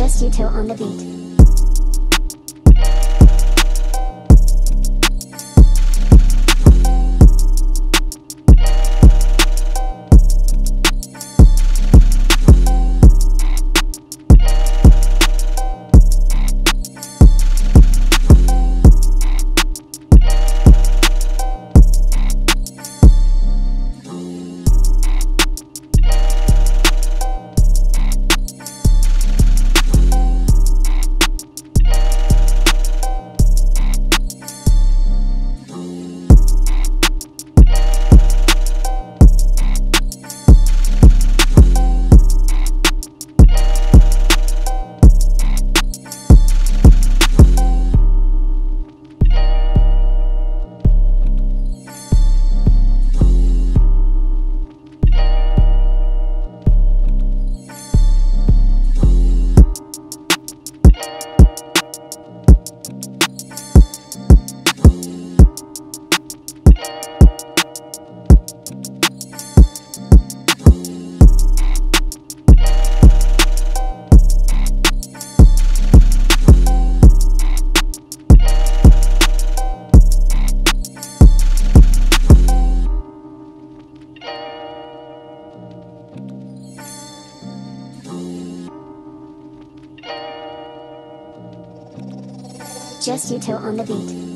Just you two on the beat. Just you two on the beat.